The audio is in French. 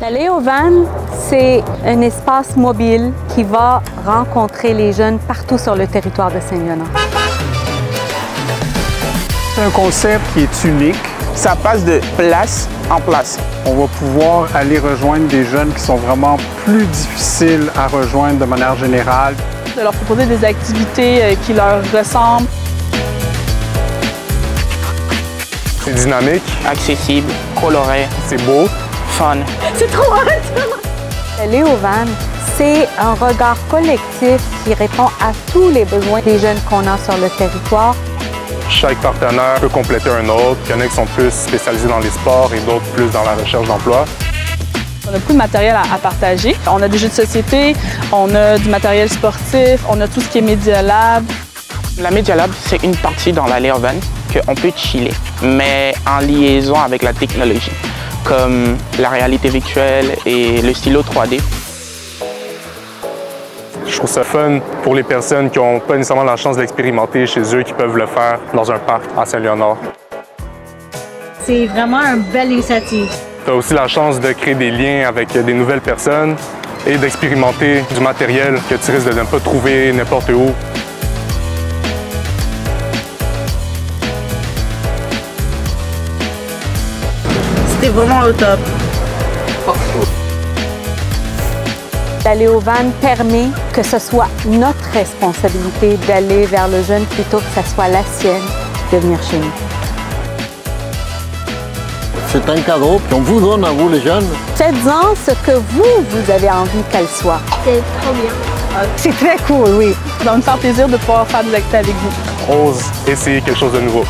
La Léovan, c'est un espace mobile qui va rencontrer les jeunes partout sur le territoire de Saint-Léonard. C'est un concept qui est unique. Ça passe de place en place. On va pouvoir aller rejoindre des jeunes qui sont vraiment plus difficiles à rejoindre de manière générale. De leur proposer des activités euh, qui leur ressemblent. C'est dynamique, Accessible, coloré, c'est beau. Fun. C'est trop hot! La Léovan, c'est un regard collectif qui répond à tous les besoins des jeunes qu'on a sur le territoire. Chaque partenaire peut compléter un autre. Il y en a qui sont plus spécialisés dans les sports et d'autres plus dans la recherche d'emploi. On a beaucoup de matériel à, à partager. On a des jeux de société, on a du matériel sportif, on a tout ce qui est Media Lab. La Media Lab, c'est une partie dans la Leovan qu'on peut chiller, mais en liaison avec la technologie, comme la réalité virtuelle et le stylo 3D. Je trouve ça fun pour les personnes qui n'ont pas nécessairement la chance d'expérimenter chez eux, qui peuvent le faire dans un parc à Saint-Léonard. C'est vraiment une belle initiative. Tu as aussi la chance de créer des liens avec des nouvelles personnes et d'expérimenter du matériel que tu risques de ne pas trouver n'importe où. C'était vraiment au top. La Léovan permet que ce soit notre responsabilité d'aller vers le jeune plutôt que ce soit la sienne de venir chez nous. C'est un cadeau qu'on vous donne à vous les jeunes. Faites-en ce que vous, vous avez envie qu'elle soit. C'est trop bien. C'est très cool, oui. Ça me faire plaisir de pouvoir faire des activités avec vous. Ose essayer quelque chose de nouveau.